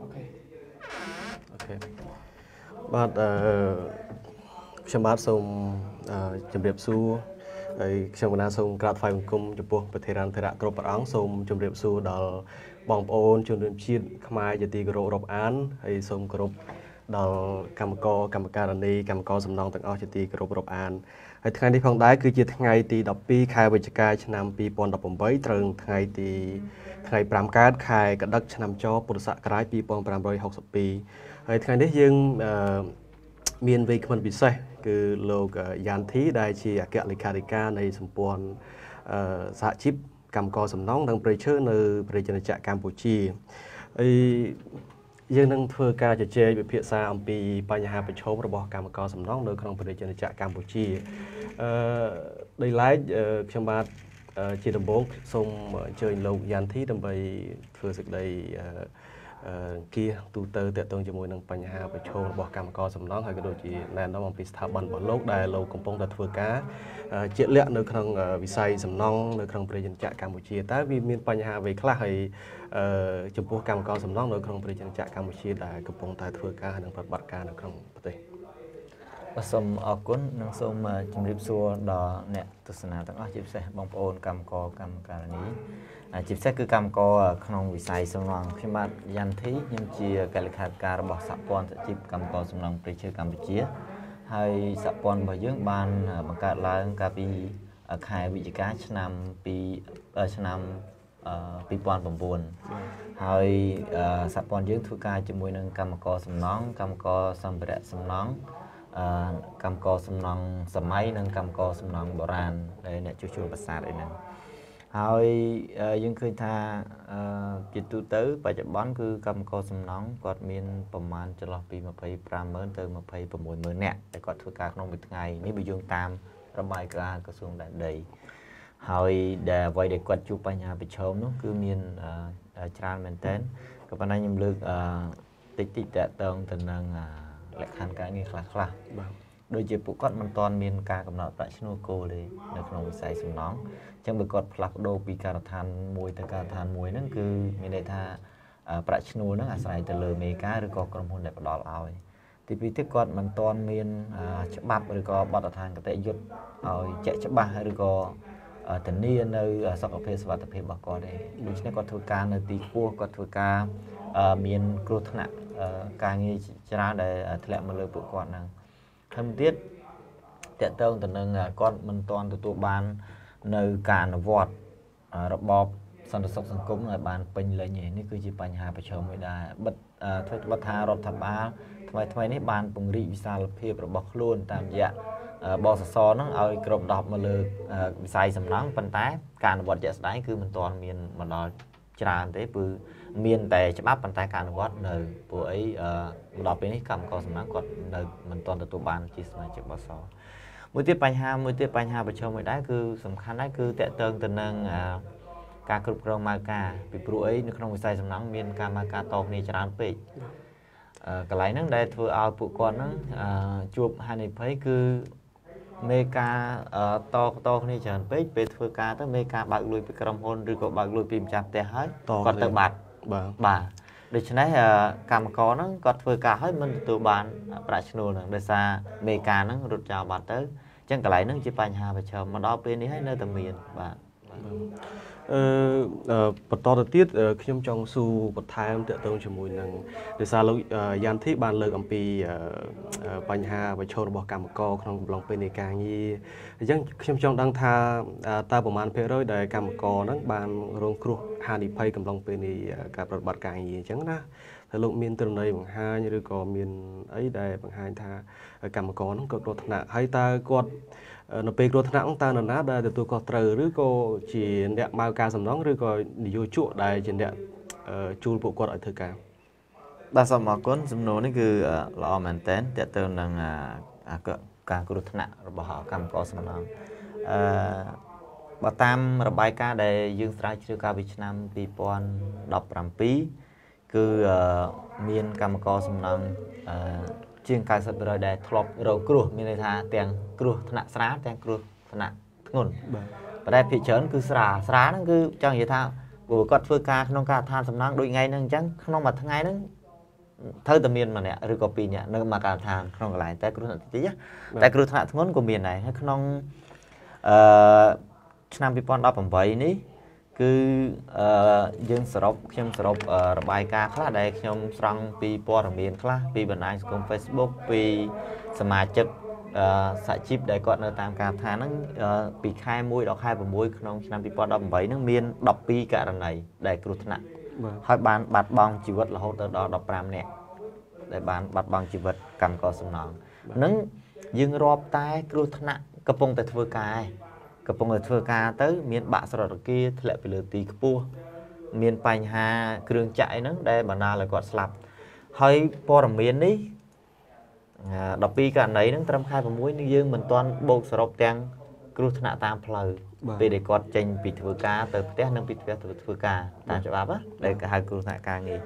OK OK បាទអឺខ្ញុំបាទសូមជម្រាបសួរហើយខ្ញុំករុណាសូមក្រាបថ្វាយបង្គំចំពោះប្រធានធរៈគ្រប់ព្រះអង្គសូមជម្រាបសួរដល់បងប្អូនជនរួមជាតិខ្មែរជាទីគោរពរាប់អានហើយសូមគោរព ដល់កម្មករកម្មការិនីកម្មករសំណង់ទាំងអស់ជាទីគោរពរាប់អានហើយថ្ងៃនេះផងដែរគឺជាថ្ងៃទី12ខែវិច្ឆិកាឆ្នាំ2018ត្រូវថ្ងៃទីថ្ងៃ5កើតខែកដឹកឆ្នាំចពុរសករាជ2562ហើយថ្ងៃនេះយើងមានវេក្មិនពិសេសគឺលោកយ៉ានធីដែលជាអគ្គលេខាធិការនៃសម្ព័ន្ធសហជីពកម្មករសំណង់និងប្រៃឈើនៅប្រជាជនចក្រកម្ពុជាហើយ យើងនឹងធ្វើការជជែកវិភាសាអំពីបញ្ហាប្រឈមរបស់កម្មករសំណង់នៅក្នុងប្រជាជនចក្រកម្ពុជាអឺដោយឡែកខ្ញុំបាទជាដំបូងសូមអញ្ជើញលោកយ៉ាន់ធីដើម្បីធ្វើសេចក្តីអឺ គៀទូទៅតកតងជាមួយនឹងបញ្ហាប្រឈមរបស់កម្មករសំណង់ហើយក៏ដូចជាណែនាំអំពីស្ថាប័នរបស់លោកដែលលោកកំពុងតែធ្វើការជាក់លាក់នៅក្នុងវិស័យសំណង់នៅក្នុងប្រជាជនកម្ពុជាតើវាមានបញ្ហាអ្វីខ្លះហើយចំពោះកម្មករសំណង់នៅក្នុងប្រជាជនកម្ពុជាដែលកំពុងតែធ្វើការនិងប្រតិបត្តិការនៅក្នុងប្រទេស បាទសូមអរគុណនិងសូមជម្រាបសួរដល់អ្នកទស្សនាទាំងអស់ជាពិសេសបងប្អូនកម្មករកម្មការិនីជាពិសេសគឺកម្មករក្នុងវិស័យសំណង់ខ្ញុំបាទយ៉ាន់ធីខ្ញុំជាកលិខាការរបស់សហព័ន្ធសហជីពកម្មករសំណង់ប្រជាកម្ពុជាហើយសហព័ន្ធរបស់យើងបានបង្កើតឡើងកាលពីខែវិច្ឆិកាឆ្នាំ2ឆ្នាំ2009ហើយសហព័ន្ធយើងធ្វើការជាមួយនឹងកម្មករសំណង់កម្មករសម្ភារៈសំណង់ កម្មករសំណង់សម័យនិងកម្មករសំណង់បុរាណដែលអ្នកជួសជុលប្រាសាទអីហ្នឹងហើយយើងឃើញថាជាទូទៅ បច្ចុប្បន្នគឺកម្មករសំណង់គាត់មានប្រមាណចន្លោះពី250,000ទៅ260,000នាក់ដែលគាត់ធ្វើការក្នុងមួយថ្ងៃនេះបើយោងតាមរបាយការណ៍ក្រសួងដែនដីហើយដែលអ្វីដែលគាត់ជួបបញ្ហាប្រឈមនោះគឺមានច្រើនមែនទែនក៏ប៉ុន្តែខ្ញុំលើកតិចតិចតកតងទៅនឹង លក្ខខណ្ឌការងារខ្លះខ្លះបាទដូចជាពួកគាត់មិនទាន់មានការកំណត់ប្រាក់ឈ្នួលគោលទេនៅក្នុងវិស័យសំណង់អញ្ចឹងបើគាត់ផ្លាស់ប្ដូរពីការដ្ឋានមួយទៅការដ្ឋានមួយហ្នឹងគឺមានន័យថាប្រាក់ឈ្នួលហ្នឹងអាស្រ័យទៅលើមេការឬក៏ក្រុមហ៊ុនដែលផ្ដល់ឲ្យទីពីរទៀតគាត់មិនទាន់មានច្បាប់ឬក៏បទដ្ឋានគតិយុត្តឲ្យជាក់ច្បាស់ឬក៏ធានានៅសុខភាពសុវត្ថិភាពរបស់គាត់ទេដូច្នេះគាត់ធ្វើការនៅទីខ្ពស់គាត់ធ្វើការមានគ្រោះថ្នាក់ ការងារច្រើនដែលធ្លាក់មកលើពួកគាត់ហ្នឹងហើយទៀតតកតងទៅនឹងគាត់មិនទាន់ទទួលបាន នៅការអនុវត្តរបបសន្តិសុខសង្គមឲ្យបានពេញលេញឯនេះគឺជាបញ្ហាប្រឈមមួយដែរបិទធ្វើបិទថារដ្ឋាភិបាលថ្មីថ្មីនេះបានពង្រីកវិសាលភាពរបស់ខ្លួនតាមរយៈបសសហ្នឹងឲ្យគ្រប់ដប់មកលើវិស័យសំណង់ប៉ុន្តែ ការអនុវត្តជាក់ស្ដែងគឺមិនទាន់មានមកដល់ច្រើនទេគឺ មានតែច្បាប់ប៉ុន្តែការអនុវត្តនៅព្រោះអីមកដល់ពេលនេះកម្មករសំណាងគាត់នៅមិនទាន់ទទួលបានជាសមាជិកបសមួយទៀតបញ្ហាមួយទៀតបញ្ហាប្រឈមមួយដែរគឺសំខាន់ដែរគឺតកតើងទៅនឹងការគ្រប់គ្រងម៉ៅការពីព្រោះអីនៅក្នុងវិស័យសំណង់មានការម៉ៅការតគ្នាច្រើនពេកកន្លែងហ្នឹងដែលធ្វើឲ្យពួកគាត់ហ្នឹងជួបហានិភ័យគឺមេការតតគ្នាច្រើនពេកពេលធ្វើការទៅមេការបើកលុយពីក្រុមហ៊ុនឬក៏បើកលុយពីម្ចាស់ផ្ទះហើយគាត់ទៅបាត់ បាទបាទដូច្នេះកម្មករហ្នឹងគាត់ធ្វើការហើយមិនទទួលបានប្រាក់ឈ្នួលហ្នឹងដោយសារមេការហ្នឹងរត់ចោលបាត់ទៅអញ្ចឹងកន្លែងហ្នឹងជាបញ្ហាប្រឈមមកដល់ពេលនេះហើយនៅតែមានបាទ អឺបន្តទៅទៀតខ្ញុំចង់សួរបន្ថែមតកតងជាមួយនឹងដោយសារលោកយ៉ាន់ធីបានលើកអំពីបញ្ហាប្រឈមរបស់កម្មករក្នុងកំឡុងពេលនៃការងារអញ្ចឹងខ្ញុំចង់ដឹងថាតើប្រមាណភាគរយដែលកម្មករហ្នឹងបានរងគ្រោះហានិភ័យកំឡុងពេលនៃការប្រតិបត្តិការងារអញ្ចឹងណាថាលោកមានទរណីបង្ហាញឬក៏មានអីដែលបង្ហាញថាកម្មករហ្នឹងក៏គ្រោះថ្នាក់ហើយតើគាត់ នៅពេលគ្រោះថ្នាក់តើនរណាដែលទទួលខុសត្រូវឬក៏ជាអ្នកម៉ៅការសំណងឬក៏នយោជកដែលជាអ្នកជួលពួកគាត់ឲ្យធ្វើការបាទសូមអរគុណសំណួរនេះគឺល្អមែនតើតើទៅនឹងការគ្រោះថ្នាក់របស់កម្មករសំណងអឺបើតាមរបាយការណ៍ដែលយើងស្រាវជ្រាវកាលពីឆ្នាំ2017គឺមានកម្មករសំណងអឺ ជាង90%ដែលធ្លាប់រងគ្រោះមានន័យថាទាំងគ្រោះថ្នាក់ស្រាលទាំងគ្រោះថ្នាក់ធ្ងន់បាទប៉ុន្តែភាគច្រើនគឺស្រាលស្រាលហ្នឹងគឺចង់និយាយថាព្រោះគាត់ធ្វើការក្នុងការដ្ឋានសំណង់ដូចថ្ងៃហ្នឹងអញ្ចឹងក្នុងមួយថ្ងៃហ្នឹងត្រូវតែមានម្នាក់ឬក៏ពីរនាក់នៅមួយការដ្ឋានក្នុងកន្លែងតែគ្រោះថ្នាក់តិចតែគ្រោះថ្នាក់ធ្ងន់ក៏មានដែរហើយក្នុងអឺឆ្នាំ2018នេះ គឺអឺយើងសរុបខ្ញុំសរុបរបាយការណ៍ខ្លះដែលខ្ញុំស្រង់ពីព័ត៌មានខ្លះពីបណ្ដាញសង្គម Facebook ពីសមាជិកសហជីពដែលគាត់នៅតាមការដ្ឋានហ្នឹងពីខែ1ដល់ខែ6ក្នុងឆ្នាំ2018ហ្នឹងមាន12ករណីដែលគ្រោះថ្នាក់ហើយបានបាត់បង់ជីវិតរហូតដល់15នាក់ដែលបានបាត់បង់ជីវិតកម្មករសំណង់ហ្នឹងយើងរាប់តែគ្រោះថ្នាក់កំពុងតែធ្វើការឯង កំពុងតែធ្វើការទៅ មាន បាក់ស្ររគាធ្លាក់ពីលើទីខ្ពស់មានបញ្ហាគ្រឿងចាក់អីហ្នឹងដែលបណ្ដាលឲ្យគាត់ស្លាប់ហើយព័ត៌មាននេះ12ករណីហ្នឹងត្រឹមខែ6នេះយើងមិនទាន់បូកសរុបទាំងគ្រោះថ្នាក់តាមផ្លូវពេលដែលគាត់ចេញពីធ្វើការទៅផ្ទះនិងពីផ្ទះទៅធ្វើការតាមច្បាប់ដែលគេហៅគ្រោះថ្នាក់ការងារ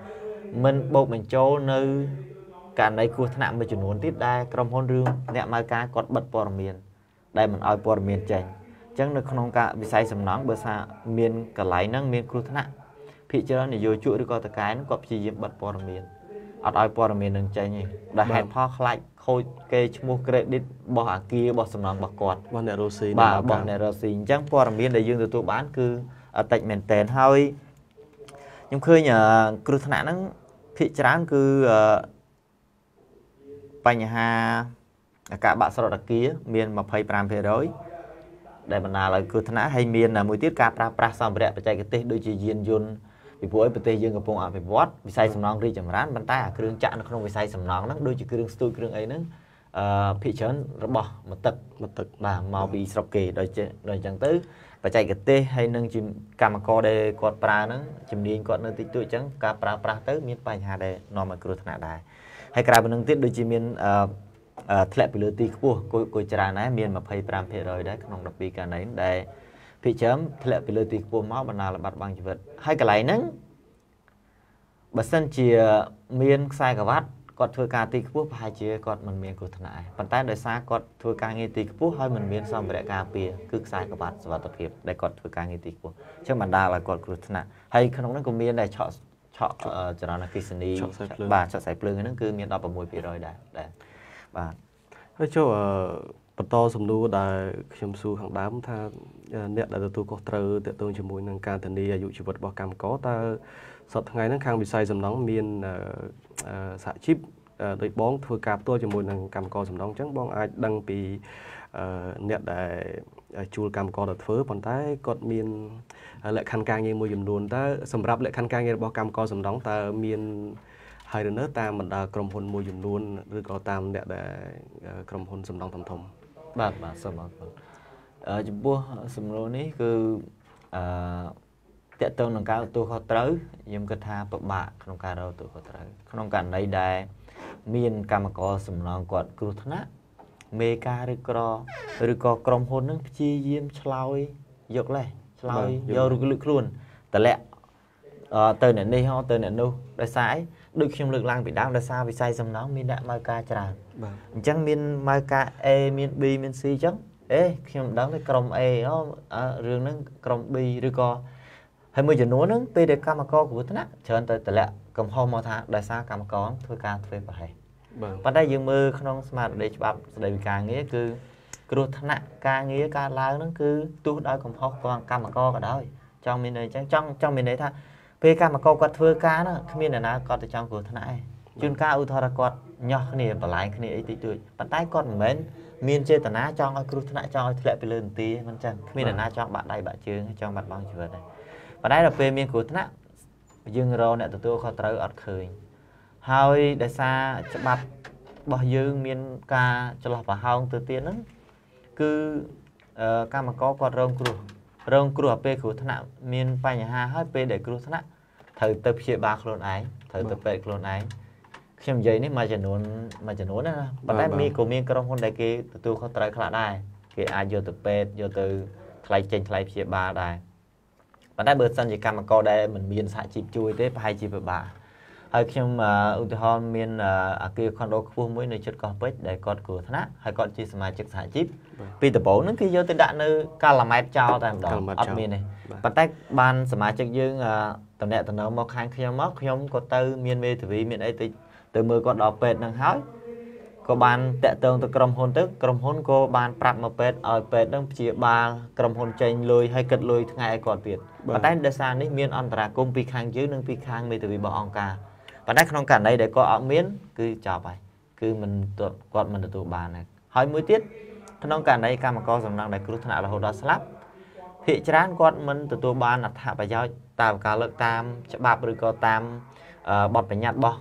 មិនបូកបញ្ចូលនៅករណីគ្រោះថ្នាក់មួយចំនួនទៀតដែលក្រុមហ៊ុនរឿងអ្នកម៉ៅការគាត់បិទព័ត៌មានដែលមិនឲ្យព័ត៌មានចេញអញ្ចឹងនៅក្នុងការវិស័យសំណង់បើថាមានកន្លែងហ្នឹងមានគ្រោះថ្នាក់ភាគច្រើននយោជកឬក៏តកែហ្នឹងគាត់ព្យាយាមបិទព័ត៌មានអត់ឲ្យព័ត៌មាននឹងចេញទេដែលហេតុផលខ្លាចខូចគេឈ្មោះ credit របស់អាគាររបស់សំណង់របស់គាត់របស់អ្នករស់ស៊ីបាទរបស់អ្នករស់ស៊ីអញ្ចឹងព័ត៌មានដែលយើងទទួលបានគឺតិចមែនតែនហើយខ្ញុំឃើញគ្រោះថ្នាក់ហ្នឹងភាគច្រើនគឺបញ្ហាការបាក់ស្រោតអាគារមាន25% ដែលបណ្ដាលឲ្យគ្រោះថ្នាក់ហើយមានមួយទៀតការប្រើប្រាស់សម្ភារៈបច្ចេកទេសដូចជាយានយន្តពីព្រោះប្រទេសយើងកំពុងអភិវឌ្ឍវិស័យសំណង់រីកចម្រើនប៉ុន្តែអាគ្រឿងចាក់នៅក្នុងវិស័យសំណង់ហ្នឹងដូចជាគ្រឿងស្ទូចគ្រឿងអីហ្នឹងអឺភាគច្រើនរបស់មទឹកមទឹកបាទមកពីស្រុកគេដូចជាដូចអញ្ចឹងទៅបច្ចេកទេសហើយនឹងកម្មករដែលគាត់ប្រើហ្នឹងជំនាញគាត់នៅតិចតួចអញ្ចឹងការប្រើប្រាស់ទៅមានបញ្ហាដែលនាំឲ្យគ្រោះថ្នាក់ដែរហើយក្រៅពីនឹងទៀតដូចជាមានអឺ ធ្លាក់ពីលើទីខ្ពស់គួយគួយច្រើនដែរមាន25%ដែរក្នុង12ករណីដែលភាគច្រើនធ្លាក់ពីលើទីខ្ពស់មកបណ្ដាលឲ្យបាត់បង់ជីវិតហើយកន្លែងហ្នឹងបើសិនជាមានខ្សែក្រវ៉ាត់គាត់ធ្វើការទីខ្ពស់ប្រហែលជាគាត់មិនមានគ្រោះថ្នាក់ដែរប៉ុន្តែដោយសារគាត់ធ្វើការងារទីខ្ពស់ហើយមិនមានសម្ភារៈការពារគឺខ្សែក្រវ៉ាត់សុវត្ថិភាពដែលគាត់ធ្វើការងារទីខ្ពស់អញ្ចឹងបណ្ដាលឲ្យគាត់គ្រោះថ្នាក់ហើយក្នុងនោះក៏មានដែរឆក់ឆក់ចរន្តអគ្គិសនីបាទឆក់ខ្សែភ្លើងហ្នឹងគឺមាន16%ដែរដែរ បាទហើយចូលបន្តសំណួរដែលខ្ញុំសួរខាងដើមថាអ្នកដែលទទួលខុសត្រូវទាក់ទងជាមួយនឹងការធានាអាយុជីវិតរបស់កម្មករតើសប្តាហ៍ថ្ងៃហ្នឹងខាងវិស័យសំណង់មានសហជីពដោយបងធ្វើការផ្ទាល់ជាមួយនឹងកម្មករសំណង់អញ្ចឹងបងអាចដឹងពីអ្នកដែលជួលកម្មករទៅធ្វើប៉ុន្តែគាត់មានលក្ខខណ្ឌការងារមួយចំនួនតើសម្រាប់លក្ខខណ្ឌការងាររបស់កម្មករសំណង់តើមាន ហើយឬនៅតាមបណ្ដាក្រុមហ៊ុនមួយចំនួនឬក៏តាមអ្នកដែលក្រុមហ៊ុនសំណង់ធំធំបាទបាទសូមអរគុណអឺចំពោះសំណួរនេះគឺអឺតកតងនឹងការទទួលខុសត្រូវខ្ញុំគិតថាពិបាកក្នុងការរកទទួលខុសត្រូវក្នុងករណីដែលមានកម្មករសំណងគាត់គ្រោះថ្នាក់មេការឬក៏ឬក៏ក្រុមហ៊ុននឹងព្យាយាមឆ្លោយយកលេសឆ្លោយយករុកលឹកខ្លួនតម្លាក់ទៅអ្នកនេះហោទៅអ្នកនោះដោយសារអី ដូចខ្ញុំលើកឡើងពីដើមដោយសារវិស័យសំណង់មានអ្នកមកការច្រើនបាទអញ្ចឹងមានមកការ A មាន B មាន C អញ្ចឹងអេខ្ញុំមិនដឹងទេក្រុម A អូរឿងហ្នឹងក្រុម B ឬក៏ហើយមួយចំនួនហ្នឹងពេលដែលកម្មករគ្រោះថ្នាក់ច្រើនទៅតម្លាក់កំហុសមកថាដោយសារកម្មករធ្វើការធ្វើប្រហែសបាទប៉ុន្តែយើងមើលក្នុងស្មារតីច្បាប់ស្តីពីការងារគឺគ្រោះថ្នាក់ការងារការឡើងហ្នឹងគឺទោះដោយកំហុសរបស់កម្មករក៏ដោយចង់មានន័យអញ្ចឹងចង់ចង់មានន័យថា ពេលកម្មករគាត់ធ្វើការណាគ្មានអ្នកណាគាត់ទៅចង់គ្រោះថ្នាក់ទេជួនកាលឧទាហរណ៍គាត់ញោះគ្នាបន្លែងគ្នាអីតិចតួចប៉ុន្តែគាត់មិនមែនមានចេតនាចង់ឲ្យគ្រោះថ្នាក់ចង់ឲ្យធ្លាក់ពីលើនន្ទាមិនចឹងគ្មានអ្នកណាចង់បាក់ដៃបាក់ជើងចង់បាត់បង់ជីវិតទេប៉ុន្តែដល់ពេលមានគ្រោះថ្នាក់យើងរកអ្នកទទួលខុសត្រូវអត់ឃើញហើយដោយសារច្បាប់របស់យើងមានការចន្លោះប្រហោងទៅទៀតហ្នឹងគឺកម្មករគាត់រងគ្រោះ រងគ្រោះពេលគ្រោះថ្នាក់មានបញ្ហាហើយពេលដែលគ្រោះថ្នាក់ត្រូវទៅព្យាបាលខ្លួនឯងត្រូវទៅពេទ្យខ្លួនឯងខ្ញុំនិយាយនេះមួយចំនួនមួយចំនួនណាប៉ុន្តែមានក៏មានក្រុមហ៊ុនដែលគេទទួលខុសត្រូវខ្លះដែរគេអាចយកទៅពេទ្យយកទៅថ្លៃចេញថ្លៃព្យាបាលដែរប៉ុន្តែបើសិនជាកម្មករដែលមិនមានសហជីពជួយទេប្រហែលជាពិបាក ហើយខ្ញុំឧទាហរណ៍មានអាគារខុនដូខ្ពស់មួយនៅជិតកោះពេជ្រដែលគាត់គ្រោះថ្នាក់ហើយគាត់ជាសមាជិកសហជីពពីដំបូងហ្នឹងគឺយកទៅដាក់នៅកាឡាម៉ែតចោលតែម្ដងអត់មានទេប៉ុន្តែបានសមាជិកយើងតំណែងតំណងមកខាងខ្ញុំមកខ្ញុំក៏ទៅមានមេធាវីមានអីទៅទៅមើលគាត់ដល់ពេទ្យហ្នឹងហើយក៏បានតាក់ទងទៅក្រុមហ៊ុនទៅក្រុមហ៊ុនក៏បានប្រាប់មកពេទ្យឲ្យពេទ្យនឹងព្យាបាលក្រុមហ៊ុនចេញលុយឲ្យគិតលុយថ្ងៃឲ្យគាត់ទៀតប៉ុន្តែដោយសារនេះមានអន្តរាគមពីខាងយើងនិងពីខាងមេធាវីរបស់អង្គការ ប៉ុន្តែក្នុងករណីដែលគាត់អត់មាន គឺចប់ហើយគឺមិនគាត់មិនទទួលបានហើយហើយមួយទៀតក្នុងករណីកម្មករសំណងដែលគ្រោះថ្នាក់រហូតដល់ស្លាប់ភាគច្រើនគាត់មិនទទួលបានអត្ថប្រយោជន៍តាមការលើកតាមច្បាប់ឬក៏តាមបទបញ្ញត្តិរបស់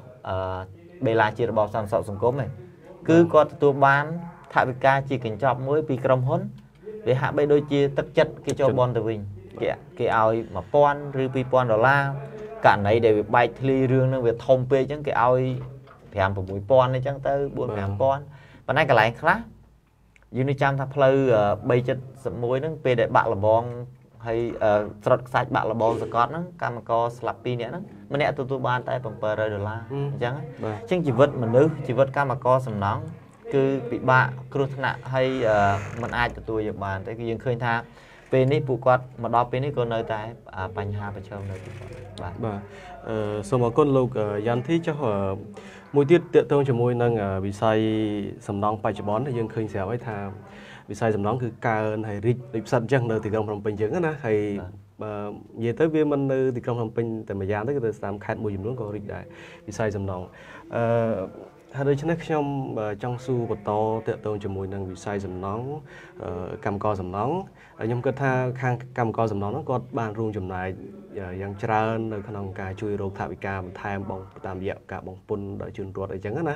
បេឡាជារបបសន្តិសុខសង្គមឯងគឺគាត់ទទួលបានថវិកាជាកញ្ចប់មួយពីក្រុមហ៊ុនវាហាក់បីដូចជាទឹកចិត្តគេចូលបនទៅវិញ គេគេឲ្យ1000ឬ2000ដុល្លារករណីដែលវាបែកធ្លាយរឿងហ្នឹងវាធំពេកអញ្ចឹងគេឲ្យ5 6000អញ្ចឹងទៅ4 5000ប៉ុន្តែកន្លែងខ្លះយើងនឹងចាំថាផ្លូវ371ហ្នឹងពេលដែលបាក់លបងហើយស្រុតខ្សាច់បាក់លបងសកតហ្នឹងកម្មករស្លាប់2នាក់ហ្នឹងម្នាក់ទទួលបានតែ700ដុល្លារអញ្ចឹងអញ្ចឹងជីវិតមនុស្សជីវិតកម្មករសំណង់គឺពិបាកគ្រោះថ្នាក់ហើយมันអាចទទួលយកបានតែគឺយើងឃើញថា ពេលនេះពួកគាត់មកដល់ពេលនេះក៏នៅតែបញ្ហាប្រឈមនៅទីគាត់បាទបាទអឺសូមអរគុណលោកយ៉ាន់ធីចុះមួយទៀតតកតងជាមួយនឹងវិស័យសំណង់បច្ចុប្បន្នយើងឃើញស្រាប់ហើយថាវិស័យសំណង់គឺកើនហើយរីកដូចផ្សិតអញ្ចឹងនៅទីក្រុងភ្នំពេញយើងណាហើយបើនិយាយទៅវាមិននៅទីក្រុងភ្នំពេញតែម្យ៉ាងទេគឺទៅតាមខេត្តមួយចំនួនក៏រីកដែរវិស័យសំណង់អឺ ហើយដូច្នេះខ្ញុំចង់សួរបន្តតកតងជាមួយនឹងវិស័យសំណង់កម្មករសំណង់ខ្ញុំគិតថាខាងកម្មករសំណង់ហ្នឹងគាត់បានរួមចំណែកយ៉ាងច្រើននៅក្នុងការជួយរកថវិកាបន្ថែមបងតាមរយៈការបងពុនដល់ជនរដ្ឋអីចឹងណា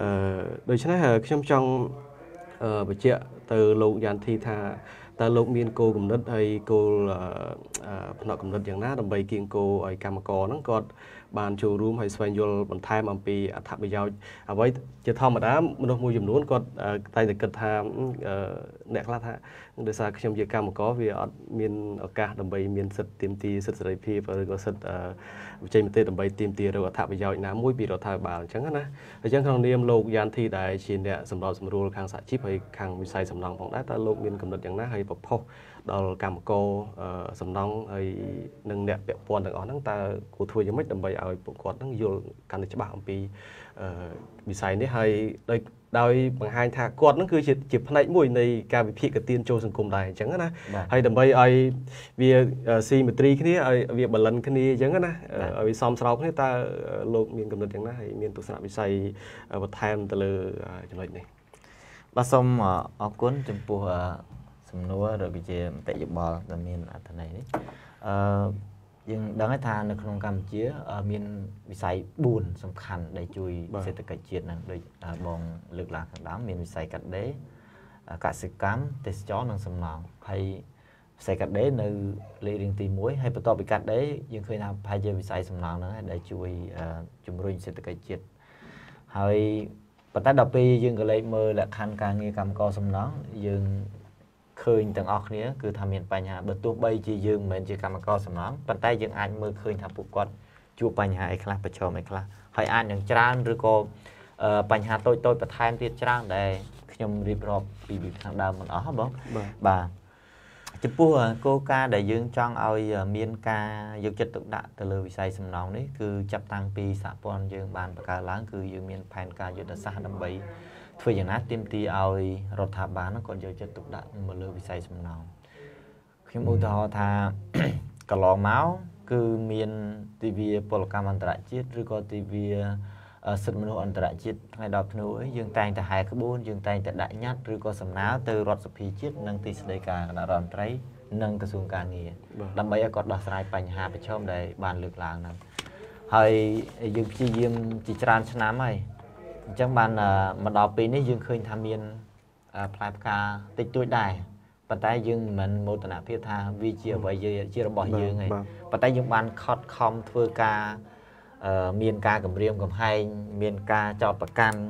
អឺដូច្នេះខ្ញុំចង់បញ្ជាក់ទៅលោកយ៉ាន់ធីថាតើលោកមានគោលគំនិតហើយគោលផ្នែកគំនិតយ៉ាងណាដើម្បីគៀងគោឲ្យកម្មករហ្នឹងគាត់ បានចូលរួមហើយស្វែងយល់បន្ថែមអំពីអត្ថប្រយោជន៍អ្វីជាធម្មតាមនុស្សមួយចំនួនគាត់តែតែគិតថាអ្នកខ្លះថាដោយសារខ្ញុំជាកម្មករវាអត់មានឱកាសដើម្បីមានសិទ្ធិទាមទារសិទ្ធិសេរីភាពឬក៏សិទ្ធិវិជ័យមតិដើម្បីទាមទាររកអត្ថប្រយោជន៍ណាមួយពីរដ្ឋាភិបាលអញ្ចឹងណាអញ្ចឹងក្នុងនាមលោកយ៉ានធីដែលជាអ្នកសម្របសម្រួលខាងសហជីពហើយខាងវិស័យសំណង់ផងដែរតើលោកមានកំណត់យ៉ាងណាហើយប្រផុសដល់កម្មករសំណង់ហើយនិងអ្នកពាក់ព័ន្ធទាំងអស់ហ្នឹងតើគួរធ្វើយ៉ាងម៉េចដើម្បីឲ្យពួកគាត់ហ្នឹងយល់កាន់តែច្បាស់អំពី វិស័យនេះហើយដោយដោយបង្ហាញថាគាត់ហ្នឹងគឺជាជាផ្នែកមួយនៃការវិភាគកទៀនចូលសង្គមដែរអញ្ចឹងណាហើយដើម្បីឲ្យវាស៊ីមេត្រីគ្នាឲ្យវាបលិនគ្នាអញ្ចឹងណាឲ្យវាសមស្របគ្នាតើលោកមានកំណត់យ៉ាងណាហើយមានទស្សនវិស័យបន្ថែមទៅលើចំណុចនេះបាទសូមអរគុណចំពោះសំណួរឬក៏ជាមតិយោបល់ដែលមានអត្ថន័យនេះអឺ យើងដឹងថានៅក្នុងកម្ពុជា មានវិស័យ4សំខាន់ដែលជួយសេដ្ឋកិច្ចជាតិហ្នឹងដូចបងលើកឡើងខាងដើមមានវិស័យកាត់ដេរកសិកម្មទេសចរនិងសំណង់ហើយវិស័យកាត់ដេរនៅលេខរៀងទី1ហើយបន្ទាប់ពីកាត់ដេរយើងឃើញថាប្រហែលជាវិស័យសំណង់ហ្នឹងដែលជួយជំរុញសេដ្ឋកិច្ចជាតិហើយប៉ុន្តែដល់ពេលយើងក៏លេខមើលលក្ខខណ្ឌការងារកម្មករសំណង់យើង ឃើញទាំងអស់គ្នាគឺថាមានបញ្ហាបើទោះបីជាយើងមិនមែនជាកម្មករសំណង់ប៉ុន្តែយើងអាចមើលឃើញថាពួកគាត់ជួបបញ្ហាអីខ្លះប្រឈមអីខ្លះហើយអាចនឹងច្រើនឬក៏បញ្ហាតូចតូចបន្ថែមទៀតច្រើនដែលខ្ញុំរៀបរាប់ពីពីខាងដើមមិនអស់បងបាទចំពោះគោលការណ៍ដែលយើងចង់ឲ្យមានការយកចិត្តទុកដាក់ទៅលើវិស័យសំណង់នេះគឺចាប់តាំងពីសហព័ន្ធយើងបានបង្កើតឡើងគឺយើងមានផែនការយុទ្ធសាស្ត្រដើម្បី ធ្វើយ៉ាងណាទាមទារឲ្យរដ្ឋាភិបាលគាត់យកចិត្តទុកដាក់មកលើវិស័យសំណង់ខ្ញុំឧទាហរណ៍ថាកន្លងមកគឺមានទិវាពលកម្មអន្តរជាតិឬក៏ទិវាសិទ្ធិមនុស្សអន្តរជាតិថ្ងៃ10ធ្នូអីយើងតែងតែហែក្បួនយើងតែងតែដាក់ញត្តិឬក៏សំណើទៅរដ្ឋសភាជាតិនិងទីស្តីការគណៈរដ្ឋមន្ត្រីនិងក្រសួងការងារដើម្បីឲ្យគាត់ដោះស្រាយបញ្ហាប្រឈមដែលបានលើកឡើងហ្នឹងហើយយើងព្យាយាមជាច្រើនឆ្នាំហើយ អញ្ចឹងបានមកដល់ពេលនេះយើងឃើញថាមានផ្លែផ្កាតិចតួចដែរប៉ុន្តែយើងមិនមោទនភាពថាវាជាអ្វីជារបស់យើងទេប៉ុន្តែយើងបានខិតខំធ្វើការមានការគម្រាមកំហែងមានការចោទប្រកាន់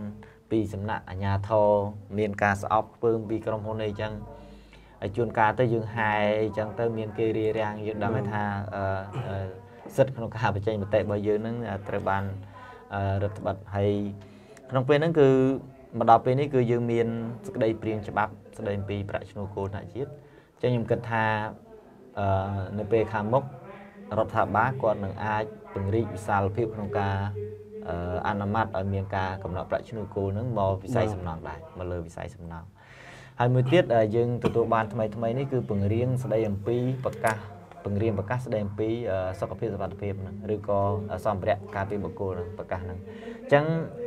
ពីសំណាក់អាជ្ញាធរមានការស្អប់ខ្ពើមពីក្រុមហ៊ុនអីចឹងហើយជួនកាលទៅយើងហែអញ្ចឹងទៅមានគេរារាំងយើងដឹងថាសិទ្ធិក្នុងការបញ្ចេញមតិរបស់យើងហ្នឹងត្រូវបានរដ្ឋបတ်ហើយ ក្នុងពេលហ្នឹងគឺមកដល់ពេលនេះគឺយើងមានសក្តីព្រៀងច្បាប់ស្តីពីប្រាក់ឈ្នួលគោលថ្នាក់ជាតិចឹងខ្ញុំគិតថាអឺនៅពេលខាងមុខរដ្ឋាភិបាលគាត់នឹងអាចពង្រីកវិសាលភាពក្នុងការអនុម័តឲ្យមានការកំណត់ប្រាក់ឈ្នួលគោលនឹងមកវិស័យសំណង់ដែរមកលើវិស័យសំណង់ហើយមួយទៀតយើងទទួលបានថ្មីថ្មីនេះគឺពង្រៀងស្ដីអំពីប្រកាសពង្រៀងប្រកាសស្ដីអំពីសុខភាពសុវត្ថិភាពហ្នឹងឬក៏សម្ភារៈការពារបុគ្គលហ្នឹងប្រកាសហ្នឹងអញ្ចឹងអឺ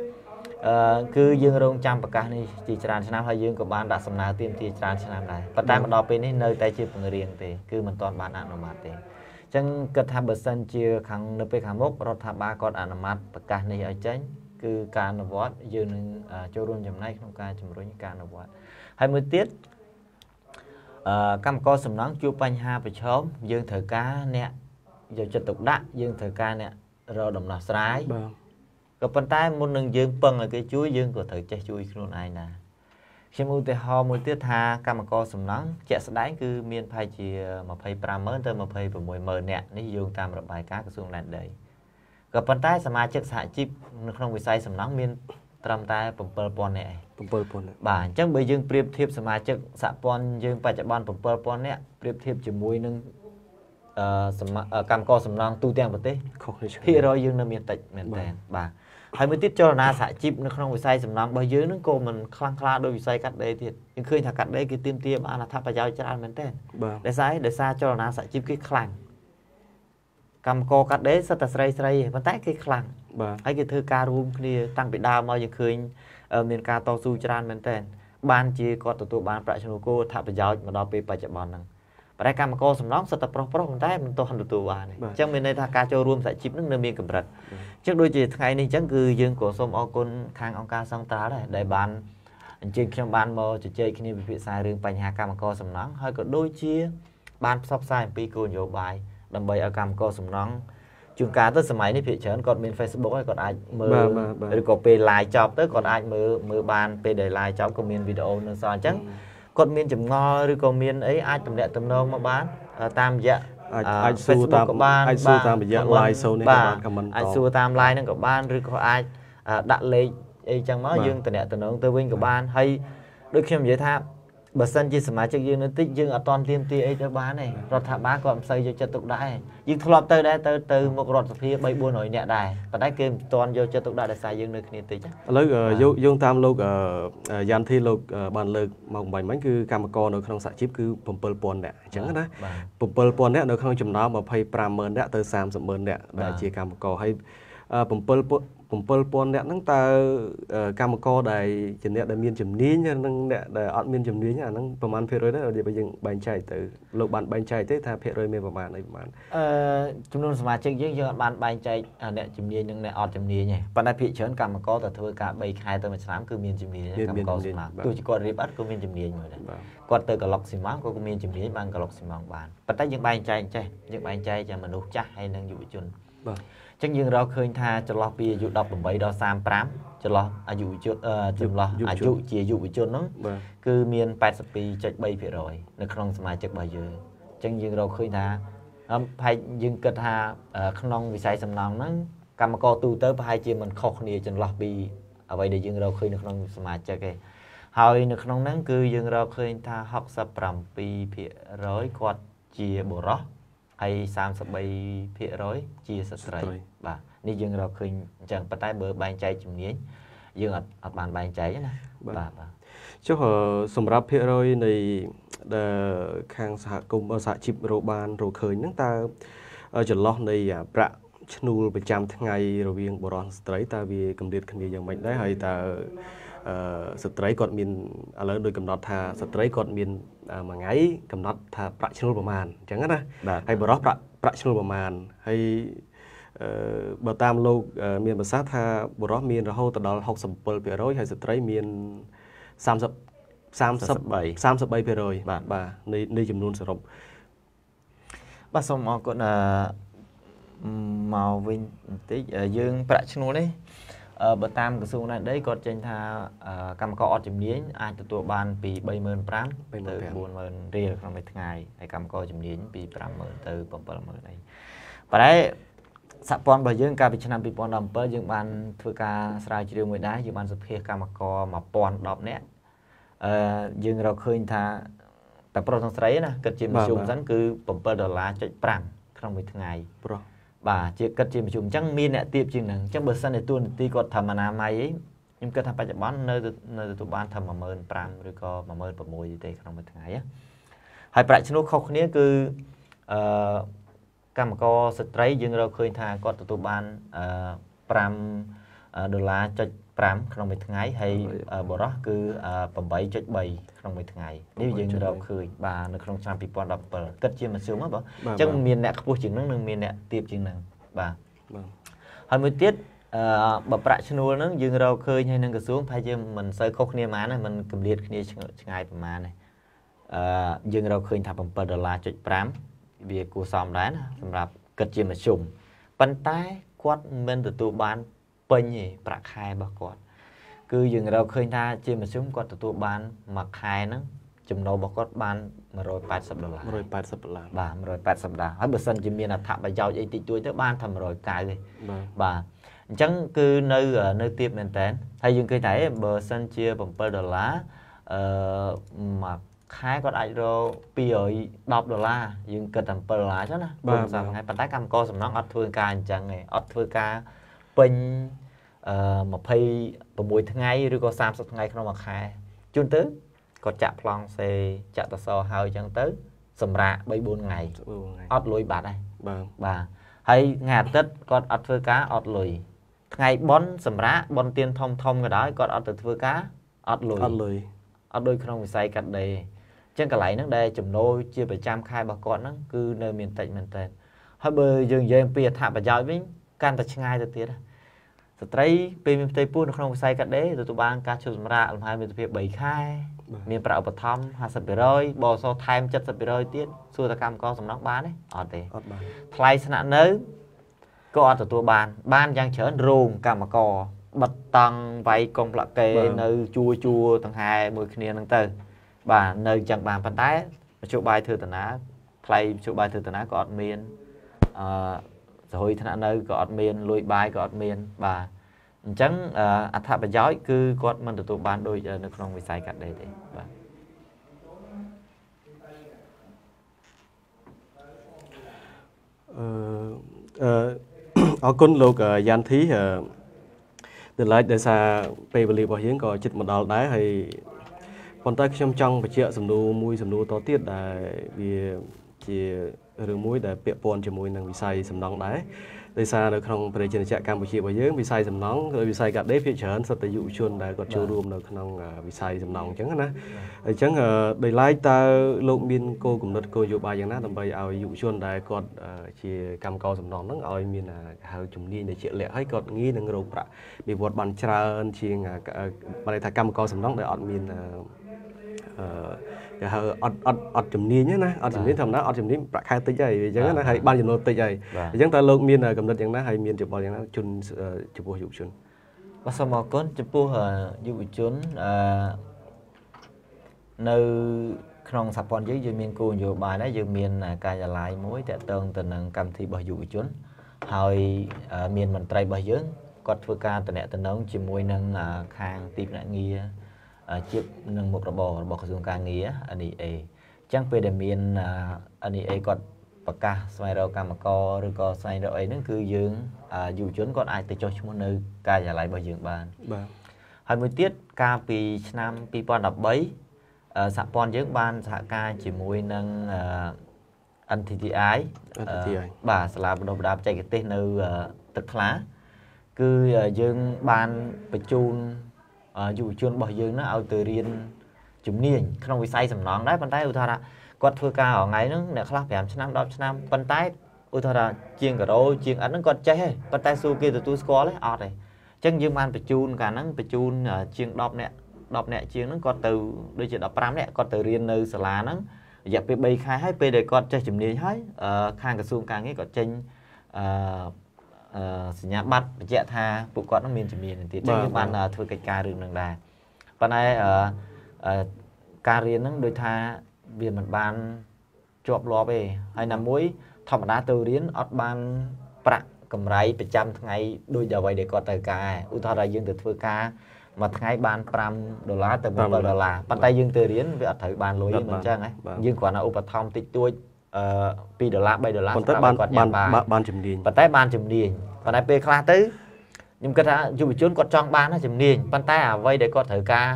គឺយើងរងចាំប្រកាសនេះជាច្រើនឆ្នាំហើយយើងក៏បានដាក់សំណើទាមទារច្រើនឆ្នាំដែរប៉ុន្តែមកដល់ពេលនេះនៅតែជាពង្រៀងទេគឺមិនទាន់បានអនុម័តទេអញ្ចឹងគិតថាបើសិនជាខាងនៅពេលខាងមុខរដ្ឋាភិបាលគាត់អនុម័តប្រកាសនេះឲ្យចេញគឺការអនុវត្តយើងនឹងចូលរួមចំណែកក្នុងការជំរុញការអនុវត្តហើយមួយទៀតអឺកម្មករសំណង់ជួបបញ្ហាប្រឈមយើងត្រូវការអ្នកយកចិត្តទុកដាក់យើងត្រូវការអ្នករកដំណោះស្រាយបាទ ក៏ប៉ុន្តែមុននឹងយើងពឹងឲ្យគេជួយយើងក៏ត្រូវចេះជួយខ្លួនឯងដែរខ្ញុំឧទាហរណ៍មួយទៀតថាកម្មករសំណង់ជាក់ស្ដែងគឺមានប្រហែលជា250,000ទៅ260,000នាក់នេះយោងតាមរបាយការណ៍ក្រសួងដែនដីក៏ប៉ុន្តែសមាជិកសហជីពនៅក្នុងវិស័យសំណង់មានត្រឹមតែ7000នាក់ឯង7000នាក់បាទអញ្ចឹងបើយើងប្រៀបធៀបសមាជិកសហព័ន្ធយើងបច្ចុប្បន្ន7000នាក់ប្រៀបធៀបជាមួយនឹងអឺកម្មករសំណង់ទូទាំងប្រទេសខុសគ្នាភាគរយយើងនៅមានតិចមែនតើបាទ ហើយមួយទៀតចលនាសហជីពនៅក្នុងវិស័យសំណង់របស់យើងនឹងក៏មិនខ្លាំងក្លាដោយវិស័យកាត់ដេរទៀតយើងឃើញថាកាត់ដេរគេទៀមទាបានអត្ថប្រយោជន៍ច្រើនមែនតើដោយសារដោយសារចលនាសហជីពគេខ្លាំងកម្មករកាត់ដេរសិតតែស្រីស្រីប៉ុន្តែគេខ្លាំងបាទហើយគេធ្វើការរួមគ្នាតាំងពីដើមមកយើងឃើញមានការតស៊ូច្រើនមែនតើបានជាគាត់ទទួលបានប្រាក់ឈ្នួលគោលអត្ថប្រយោជន៍មកដល់ពេលបច្ចុប្បន្នហ្នឹង ប្រែកម្មករសំណងសិតតែប្រុសប្រុសប៉ុន្តែមិនទាន់ទទួលបានអញ្ចឹងមានន័យថាការចូលរួមសហជីពនឹងនៅមានកម្រិតអញ្ចឹងដូចជាថ្ងៃនេះអញ្ចឹងគឺយើងក៏សូមអរគុណខាងអង្គការសង្ត្រាល់ដែរដែលបានអញ្ជើញខ្ញុំបានមកជជែកគ្នាពិភាក្សារឿងបញ្ហាកម្មករសំណងហើយក៏ដូចជា បានផ្សព្វផ្សាយអំពីគោលនយោបាយដើម្បីឲ្យកម្មករសំណងជួនកាលទៅសម័យនេះភាគច្រើនគាត់មាន Facebook ហើយគាត់អាចមើលឬក៏ពេល live ចប់ទៅគាត់អាចមើលមើលបានពេលដែល live ចប់ក៏មានវីដេអូនៅសល់អញ្ចឹង គាត់មានចម្ងល់ឬក៏មានអីអាចតម្លាក់ទំនងមកបានតាមរយៈអាចអាចសួរតាមអាចសួរតាមរយៈ live show នេះក៏បាន comment អាចសួរតាម live ហ្នឹងក៏បានឬក៏អាចដាក់លេខអីចឹងមកយើងតំណាក់តំណងទៅវិញក៏បានហើយដូចខ្ញុំនិយាយថា បើសិនជាសមាជិកយើងនៅតិចយើងអត់តន់ទៀមទាអីទៅបានទេរដ្ឋាភិបាលគាត់មិនសូវយកចិត្តទុកដាក់ទេយើងធ្លាប់ទៅដែរទៅទៅមុខរដ្ឋសភា3 400នាក់ដែរប៉ុន្តែគេមិនតន់យកចិត្តទុកដាក់ដោយសារយើងនៅគ្នាតិចឥឡូវយោយោងតាមលោកយ៉ាន់ធីលោកបានលើកមកបំបញ្ញគឺកម្មករនៅក្នុងសហជីពគឺ7000នាក់អញ្ចឹងណា7000នាក់នៅក្នុងចំណោម250,000នាក់ទៅ300,000នាក់ដែលជាកម្មករហើយ7 7000នាក់ហ្នឹងតើកម្មករដែលជាអ្នកដែលមានជំនាញនិងអ្នកដែលអត់មានជំនាញអាហ្នឹងប្រហែលភាគរយដែរដែលយើងបែងចែកទៅលោកបានបែងចែកទេថាភាគរយមានប្រហែលអីប្រហែលអឺចំនួនសមាជិកយើងយើងអត់បានបែងចែកអ្នកជំនាញនិងអ្នកអត់ជំនាញទេប៉ុន្តែភាគច្រើនកម្មករទៅធ្វើការ3ខែទៅមួយឆ្នាំគឺមានជំនាញកម្មករសម្រាប់ទោះជាគាត់រៀបអត់ក៏មានជំនាញមួយដែរគាត់ទៅក្លុកស៊ីម៉ងក៏មានជំនាញបានក្លុកស៊ីម៉ងបានប៉ុន្តែយើងបែងចែកចេះយើងបែងចែកចាំមនុស្សចាស់ហើយនិងយុវជនបាទ ចឹងយើងរកឃើញថាចន្លោះពីអាយុ18ដល់35ចន្លោះអាយុជនចន្លោះអាយុជាយុវជនហ្នឹងគឺមាន82.3%នៅក្នុងសមាជិករបស់យើងចឹងយើងរកឃើញថាប្រហែលយើងគិតថាក្នុងវិស័យសំណង់ហ្នឹងកម្មករទូទៅប្រហែលជាមិនខុសគ្នាចន្លោះពីអ្វីដែលយើងរកឃើញនៅក្នុងសមាជិកឯងហើយនៅក្នុងហ្នឹងគឺយើងរកឃើញថា67%គាត់ជាបុរស ហើយ33%ជាស្ត្រីបាទនេះយើងរកឃើញអញ្ចឹងប៉ុន្តែបើបែងចែកជំនាញយើងអត់អត់បានបែងចែកណាបាទបាទចុះសម្រាប់ភាគរយនៃដែលខាងសហគមន៍សហជីពរកបានរកឃើញហ្នឹងតើចន្លោះនៃប្រាក់ឈ្នួលប្រចាំថ្ងៃរវាងបុរសស្ត្រីតើវាកម្រិតគ្នាយ៉ាងម៉េចដែរហើយតើអឺ ស្ត្រីគាត់មានឥឡូវដូចកំណត់ថាស្ត្រីគាត់មានមួយថ្ងៃកំណត់ថាប្រាក់ឈ្នួលប្រមាណអញ្ចឹងណាហើយបរិសប្រាក់ប្រាក់ឈ្នួលប្រមាណហើយអឺបើតាមលោកមានប្រសាសន៍ថាបុរសមានរហូតដល់67%ហើយស្ត្រីមាន30 33 33%បាទបាទនៃនៃចំនួនសរុបបាទសូមអរគុណអឺមកវិញបន្តិចយើងប្រាក់ឈ្នួលនេះ បើតាមក្រសួងដែនដីគាត់ចេញថាកម្មករអត់ជំនាញអាចទទួលបានពី35000ទៅ40000រៀលក្នុងមួយថ្ងៃហើយកម្មករជំនាញពី50000ទៅ70000អីប៉ុន្តែសហព័ន្ធរបស់យើងកាលពីឆ្នាំ2017យើងបានធ្វើការស្រាវជ្រាវមួយដែរយើងបានសភាកម្មករ1010នាក់អឺយើងរកឃើញថាតែប្រុសទាំងស្រីណាគិតជាមធ្យមសិនគឺ7ដុល្លារចុច5ក្នុងមួយថ្ងៃប្រុស បាទជាគិតជាមធ្យមអញ្ចឹងមានអ្នកទៀបជាងហ្នឹងអញ្ចឹងបើសិនជាទួនាទីគាត់ធ្វើអនាម័យអីខ្ញុំគិតថាបច្ចុប្បន្ននៅនៅទទួលបានថា15000ឬក៏16000ទេក្នុងមួយថ្ងៃណាហើយប្រាក់ឈ្នួលខុសគ្នាគឺអឺកម្មករស្ត្រីយើងរកឃើញថាគាត់ទទួលបាន5ដុល្លារចុច 5ក្នុងមួយថ្ងៃហើយបរោះគឺ8.3ក្នុងមួយថ្ងៃនេះយើងរកឃើញបាទនៅក្នុងឆ្នាំ2017គិតជាមធ្យមបងអញ្ចឹងមានអ្នកខ្ពស់ជាងនឹងនិងមានអ្នកទាបជាងនឹងបាទបាទហើយមួយទៀតអឺបើប្រាក់ឈ្នួលហ្នឹងយើងរកឃើញហើយនឹងក្រសួងប្រហែលជាមិនសូវខុសគ្នាប៉ុន្មានណាមិនកម្រិតគ្នាឆ្ងាយប្រហែលទេអឺយើងរកឃើញថា7ដុល្លារចុច5វាគួរសមដែរណាសម្រាប់គិតជាមធ្យមប៉ុន្តែគាត់មិនទទួលបាន ពេញទេប្រាក់ខែរបស់គាត់គឺយើងរកឃើញថាជាមធ្យមគាត់ទទួលបានមួយខែហ្នឹងចំណូលរបស់គាត់បាន180ដុល្លារ180ដុល្លារបាទ180ដុល្លារហើយបើសិនជាមានអត្ថប្រយោជន៍អីតិចតួចទៅបានតែ190ទេបាទអញ្ចឹងគឺនៅនៅទៀបមែនតើហើយយើងឃើញថាបើសិនជា7ដុល្លារអឺមួយខែគាត់អាចរក210ដុល្លារយើងគិតតែ7ដុល្លារចឹងណាបាទថ្ងៃប៉ុន្តែកម្មករសំណងអត់ធ្វើការអញ្ចឹងទេអត់ធ្វើការ ពេញអឺ26ថ្ងៃឬក៏30ថ្ងៃក្នុងមួយខែជួនទៅគាត់ចាក់ប្លង់សេចាក់តសហើយអញ្ចឹងទៅ សម្រាប់3 4ថ្ងៃអត់លុយបាត់ហើយបាទបាទហើយថ្ងៃអាទិត្យគាត់អត់ធ្វើការអត់លុយថ្ងៃបុណ្យសម្រាប់បុណ្យទានធំធំក៏ដោយគាត់អត់ទៅធ្វើការអត់លុយអត់លុយអត់ដូចក្នុងវិស័យកាត់ដេរចឹងកន្លែងហ្នឹងដែលចំណូលជាប្រចាំខែរបស់គាត់ហ្នឹងគឺនៅមានតិចមែនតើហើយបើយើងនិយាយអំពីអត្ថប្រយោជន៍វិញ កាន់តែឆ្ងាយទៅទៀតស្ត្រីពេលមានផ្ទៃពោះនៅក្នុងវិស័យកាត់ដេរទទួលបានការជួយសម្រាកលំហែមិត្តភាព3ខែមានប្រាក់ឧបត្ថម្ភ50%បសថែម70%ទៀតសួរតកម្មករសំណងបានទេអត់ទេអត់បានថ្លៃស្នាក់នៅក៏អត់ទទួលបាន បានយ៉ាងច្រើនរោងកម្មករបិទតង់វាយកុំផ្លាក់កេនៅជួជួដង្ហែមួយគ្នាហ្នឹងទៅ បាទនៅចឹងបានប៉ុន្តែមជ្ឈបាយធ្វើតាណាថ្លៃមជ្ឈបាយធ្វើតាណាក៏អត់មានអឺ សហួយថ្នាក់នៅក៏អត់មានលួយបាយក៏អត់មានបាទអញ្ចឹងអត្ថប្រយោជន៍គឺគាត់មិនទទួលបានដូចនៅក្នុងវិស័យកាត់ដេរទេបាទអឺអឺអរគុណលោកយ៉ាន់ធីដែលឡាយដោយសារពេលវេលារបស់យើងក៏ជិតមកដល់ដែរហើយប៉ុន្តែខ្ញុំចង់បញ្ជាក់សំណួរមួយសំណួរតទៀតដែលវាជា រឿងមួយដែលពាក់ព័ន្ធជាមួយនឹងវិស័យសំណង់ដែរដោយសារនៅក្នុងប្រជាជាតិកម្ពុជារបស់យើងវិស័យសំណង់ឬវិស័យកាត់ដេរភាគច្រើនសុទ្ធតែយុវជនដែលគាត់ចូលរួមនៅក្នុងវិស័យសំណង់អញ្ចឹងណាអញ្ចឹងដោយឡែកតើលោកមានគោលគំនិតគោលនយោបាយយ៉ាងណាដើម្បីឲ្យយុវជនដែលគាត់ជាកម្មករសំណង់ហ្នឹងឲ្យមានហៅជំនាញដែលជាក់លាក់ហើយគាត់ងាយនឹងរកប្រាក់វិវត្តបានច្រើនជាងបានន័យថាកម្មករសំណង់ដែលអត់មានអឺ គេហៅអត់អត់អត់ជំនាញណាអត់ជំនាញធម្មតាអត់ជំនាញប្រាក់ខែតិចហើយអញ្ចឹងណាហើយបានចំណូលតិចហើយអញ្ចឹងតើលោកមានកំណត់យ៉ាងណាហើយមានយោបល់យ៉ាងណាជូនចំពោះយុវជនបាទសូមអរគុណចំពោះយុវជនអឺនៅក្នុងសហព័ន្ធយើងយើងមានគោលនយោបាយដែរយើងមានការិយាល័យមួយតាក់ទងទៅនឹងកម្មវិធីរបស់យុវជនហើយមានមន្ត្រីរបស់យើងគាត់ធ្វើការតំណែងជាមួយនឹងខាងទីភ្នាក់ងារ ជានឹងមុខរបររបស់ក្រសួងការងារ NEA អញ្ចឹងពេលដែលមាន NEA គាត់ប្រកាសស្វែងរកកម្មករឬក៏ស្វែងរកអីហ្នឹងគឺយើងយុវជនគាត់អាចទៅចុះឈ្មោះនៅការិយាល័យរបស់យើងបានបាទហើយមួយទៀតកាលពីឆ្នាំ2013សហព័ន្ធយើងបានសហការជាមួយនឹង NTTI បាទសាលាបណ្ដុះបណ្ដាលបច្ចេកទេសនៅទឹកថ្លាគឺយើងបានបញ្ជូន យុវជនរបស់យើងណាឲ្យទៅរៀនជំនាញក្នុងវិស័យសំណង់ដែរប៉ុន្តែឧទាហរណ៍គាត់ធ្វើការថ្ងៃហ្នឹងអ្នកខ្លះ5ឆ្នាំ10ឆ្នាំប៉ុន្តែឧទាហរណ៍ជាងការ៉ូជាងអិតហ្នឹងគាត់ចេះទេប៉ុន្តែសួរគេទទួលស្គាល់ទេអត់ទេអញ្ចឹងយើងបានបញ្ជូនកាលហ្នឹងបញ្ជូនជាង10នាក់10នាក់ជាងហ្នឹងគាត់ទៅដូចជា15នាក់គាត់ទៅរៀននៅសាលាហ្នឹងរយៈពេល3ខែហើយពេលដែលគាត់ចេះជំនាញហើយខាងក្រសួងការងារគាត់ចេញអឺ សញ្ញាបត្របញ្ជាក់ថាពួកគាត់នឹងមានជំនាញទៀតចឹងយើងបានធ្វើកិច្ចការរឿងនឹងដែរប៉ុន្តែការរៀនហ្នឹងដូចថាវាមិនបានជាប់លាប់ទេហើយណាមួយធម្មតាទៅរៀនអត់បានប្រាក់កម្រៃប្រចាំថ្ងៃដូចអ្វីដែលគាត់ត្រូវការឧទាហរណ៍ថាយើងទៅធ្វើការមួយថ្ងៃបាន5ដុល្លារទៅ7ដុល្លារប៉ុន្តែយើងទៅរៀនវាអត់ត្រូវបានលុយទេមិនអញ្ចឹងហ៎យើងគ្រាន់តែឧបត្ថម្ភតិចតួច អឺ2ដុល្លារ3ដុល្លារប៉ុន្តែបានបានបានជំនាញប៉ុន្តែបានជំនាញប៉ុន្តែពេលខ្លះទៅខ្ញុំគិតថាយុវជនគាត់ចង់បានជំនាញប៉ុន្តែអ្វីដែលគាត់ត្រូវការ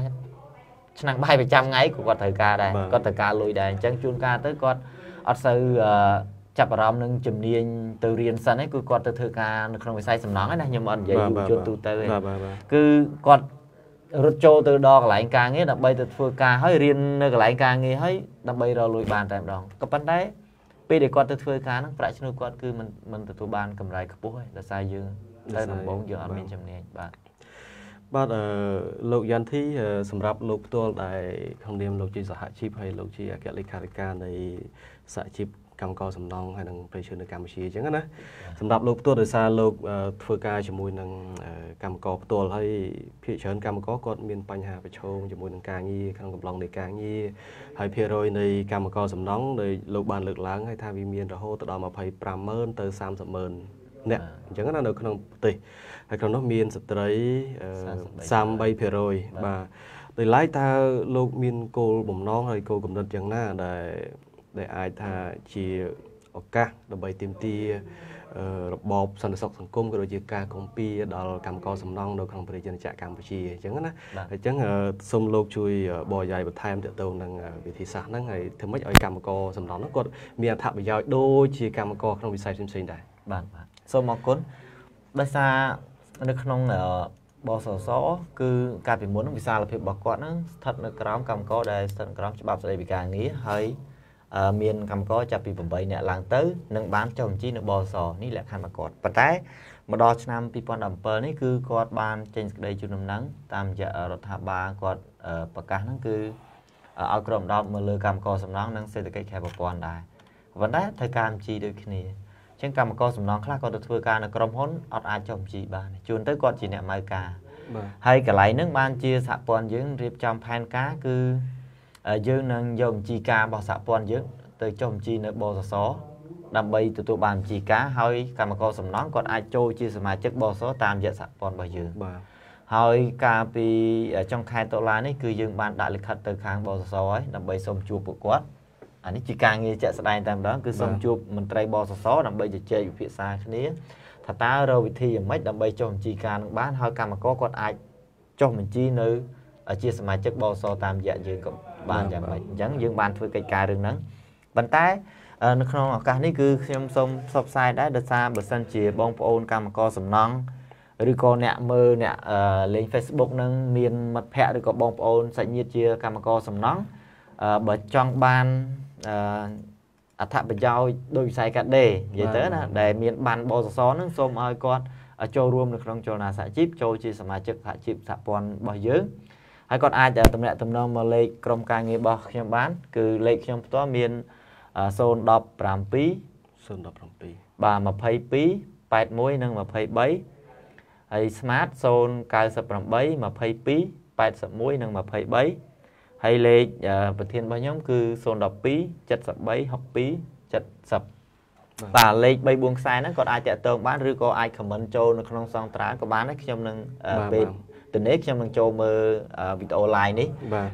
ឆ្នាំបាយប្រចាំថ្ងៃក៏គាត់ត្រូវការដែរគាត់ត្រូវការលុយដែរអញ្ចឹងជួនកាលទៅគាត់អត់សូវចាប់អារម្មណ៍នឹងជំនាញទៅរៀនសិនឯងគឺគាត់ទៅធ្វើការនៅក្នុងវិស័យសំណង់ឯណាខ្ញុំអត់និយាយយុវជនទូទៅឯងគឺគាត់រត់ចូលទៅដល់កន្លែងការងារដើម្បីទៅធ្វើការហើយរៀននៅកន្លែងការងារហើយដើម្បីរកលុយបានតែម្ដងក៏ប៉ុន្តែ ពេលដែលគាត់ទៅធ្វើការហ្នឹងប្រាក់ឈ្នួលគាត់គឺមិនមិនទទួលបានកម្រៃខ្ពស់ទេដោយសារយើងទៅដំបូងយើងអត់មានជំនាញបាទបាទអឺលោកយ៉ាន់ធីសម្រាប់លោកផ្ទាល់ដែលក្នុងនាមលោកជាសហជីពហើយលោកជាអគ្គលេខាធិការនៃសហជីព កម្មករសំណង់ហើយនឹងប្រជាជននៅកម្ពុជាអញ្ចឹងណាសម្រាប់លោកផ្ទាល់ដោយសារលោកធ្វើការជាមួយនឹងកម្មករផ្ទាល់ហើយភាគច្រើនកម្មករគាត់មានបញ្ហាប្រឈមជាមួយនឹងការងារក្នុងកំឡុងនៃការងារហើយភាគរយនៃកម្មករសំណង់ដោយលោកបានលើកឡើងហើយថាវាមានរហូតដល់250,000ទៅ30,000អ្នកអញ្ចឹងណានៅក្នុងប្រទេសហើយក្នុងនោះមានស្ត្រី33%បាទដោយឡែកតើលោកមានគោលបំណងហើយគោលកំណត់យ៉ាងណាដែល ដែលអាចថាជាឱកាសដើម្បីទាមទាររបបសន្តិសុខសង្គមក៏ដូចជាការកំពីដល់កម្មករសំណង់នៅក្នុងប្រជាជនកម្ពុជាអញ្ចឹងណាអញ្ចឹងសូមលោកជួយបរិយាយបន្ថែមទៅទៅនឹងវិធីសាស្ត្រហ្នឹងហើយធ្វើម៉េចឲ្យកម្មករសំណង់ហ្នឹងគាត់មានអត្ថប្រយោជន៍ដូចជាកម្មករក្នុងវិស័យផ្សេងៗដែរបាទបាទសូមអរគុណដោយសារនៅក្នុងបសសគឺការពីមុនវិសាលភាពរបស់គាត់ហ្នឹងស្ថិតនៅក្រោមកម្មករដែលស្ថិតក្រោមច្បាប់ស្តីពីការងារហើយ មានកម្មករចាប់ពី8នាក់ឡើងទៅនឹងបានចុះបញ្ជីនៅបសនេះលក្ខខណ្ឌរបស់គាត់ប៉ុន្តែមកដល់ឆ្នាំ2017នេះគឺគាត់បានចេញសេចក្តីជូនដំណឹងតាមរយៈរដ្ឋាភិបាលគាត់ប្រកាសហ្នឹងគឺឲ្យក្រុមដបមកលើកម្មករសំណង់និងសេដ្ឋកិច្ចខេត្តប្រព័ន្ធដែរប៉ុន្តែត្រូវការបញ្ជីដូចគ្នាចឹងកម្មករសំណងខ្លះគាត់ទៅធ្វើការនៅក្រុមហ៊ុនអត់អាចចុះបញ្ជីបានជួនទៅគាត់ជាអ្នកម៉ៅការហើយកន្លែងហ្នឹងបានជាសហព័ន្ធយើងរៀបចំផែនការគឺ យើងនឹងយកបញ្ជីការរបស់សហព័ន្ធយើងទៅចុះបញ្ជីនៅបសសដើម្បីទទួលបានបញ្ជីការហើយកម្មករសំណងគាត់អាចចូលជាសមាជិកបសតាមរយៈសហព័ន្ធរបស់យើងបាទហើយកាលពីចុងខែតុលានេះគឺយើងបានដាក់លិខិតទៅខាងបសសហើយដើម្បីសូមជួបពួកគាត់អានេះជាការងារជាក់ស្ដែងតែម្ដងគឺសូមជួបមន្ត្រីបសសដើម្បីជជែកវិភាសាគ្នាថាតើរកវិធីយ៉ាងម៉េចដើម្បីចុះបញ្ជីការនឹងបានហើយកម្មករគាត់អាចចុះបញ្ជីនៅ ជាសមាជិកបសតាមរយៈយើងក៏ បានយ៉ាងម៉េចអញ្ចឹងយើងបានធ្វើកិច្ចការរឿងហ្នឹងប៉ុន្តែនៅក្នុងឱកាសនេះគឺខ្ញុំសូមផ្សព្វផ្សាយដែរដោយសារបើសិនជាបងប្អូនកម្មករសំណង់ឬក៏អ្នកមើលអ្នកលេង Facebook នឹងមានមិត្តភ័ក្តិឬក៏បងប្អូនសាច់ញាតិជាកម្មករសំណង់បើចង់បានអត្ថប្រយោជន៍ដោយវិស័យកាដេនិយាយទៅណាដែលមានបានបសសហ្នឹងសូមឲ្យគាត់ចូលរួមនៅក្នុងចលនាសហជីពចូលជាសមាជិកសហជីពសហព័ន្ធរបស់យើង ហើយគាត់អាចតំណាក់តំណងមកលេខក្រុមការងាររបស់ខ្ញុំបាន គឺលេខខ្ញុំផ្ទាល់មាន017 017បាទ22 81និង23ហើយ smart 098 22 81និង23ហើយលេខប្រធានរបស់ខ្ញុំគឺ012 73 62 70បាទលេខ3 4ខ្សែហ្នឹងគាត់អាចតាក់ទងបានឬក៏អាចខមមិនចូលនៅក្នុងសងត្រាក៏បានដែរខ្ញុំនឹងពេល ទៅនេះខ្ញុំនឹងចូលមើលវីដេអូ live នេះ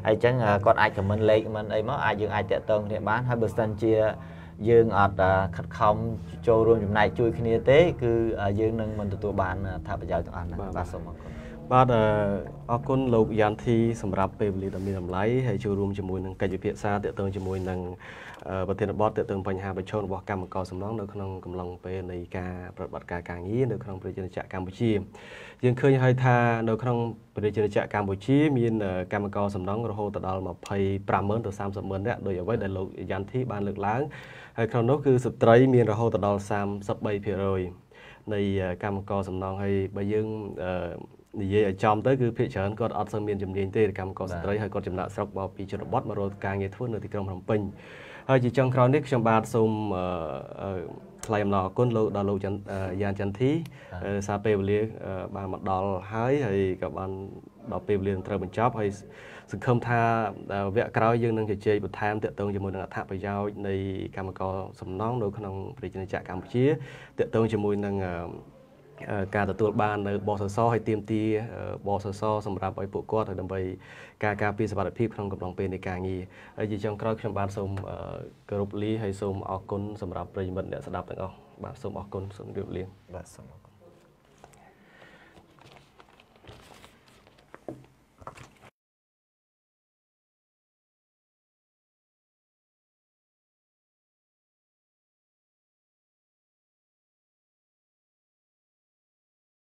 ហើយអញ្ចឹងគាត់អាចខមមិនលេខមិនអីមកអាចយើងអាចតាក់ទងគ្នាបានហើយបើសិនជាយើងអត់ខិតខំចូលរួមចំណែកជួយគ្នាទេ គឺយើងនឹងមិនទទួលបានថាប្រយោជន៍ទាំងអស់ណាបាទសូមអរគុណ បាទអរគុណលោកយ៉ាន់ធីសម្រាប់ពេលវេលាដ៏មានតម្លៃហើយចូលរួមជាមួយនឹងកិច្ចវិភាសាទាក់ទងជាមួយនឹងប្រធានបទទាក់ទងបញ្ហាប្រឈមរបស់កម្មករសំណងនៅក្នុងកំឡុងពេលនៃការប្រតិបត្តិការការងារនៅក្នុងប្រជាជនកម្ពុជាយើងឃើញហើយថានៅក្នុងប្រជាជនកម្ពុជា មានកម្មករសំណងរហូតដល់250000ទៅ300,000នាក់ដោយអ្វីដែលលោកយ៉ាន់ធីបានលើកឡើងហើយក្នុងនោះគឺស្ត្រីមានរហូតដល់33%នៃកម្មករសំណងហើយបើយើង និយាយឲ្យចំទៅគឺភាគច្រើនគាត់អត់សូវមានជំនាញទេកម្មករស្ត្រីហើយគាត់ចំណាក់ស្រុកមកពីជនបទមករកការងារធ្វើនៅទីក្រុងភ្នំពេញហើយជាចុងក្រោយនេះខ្ញុំបាទសូមថ្លែងអំណរអគុណលោកដល់លោកចន្ទយ៉ានចន្ទធីសារពេលវេលាបានមកដល់ហើយហើយក៏បានដល់ពេលវេលាត្រូវបញ្ចប់ហើយសង្ឃឹមថាវគ្គក្រោយយើងនឹងជជែកបន្ថែមទាក់ទងជាមួយនឹងអត្ថប្រយោជន៍នៃកម្មករសំណង់នៅក្នុងប្រជាជាតិកម្ពុជាទាក់ទងជាមួយនឹង ការទទួលបាននៅបសសហើយទៀមទាបសសសម្រាប់ឲ្យពួកគាត់ដើម្បី ការការពារសុខភាពក្នុងកំឡុងពេលនៃការងារហើយជាចុងក្រោយខ្ញុំបានសូមគោរពលាហើយសូមអរគុណសម្រាប់ប្រិយមិត្តអ្នកស្ដាប់ទាំងអស់បាទសូមអរគុណសូមជម្រាបលាបាទសូមអរគុណ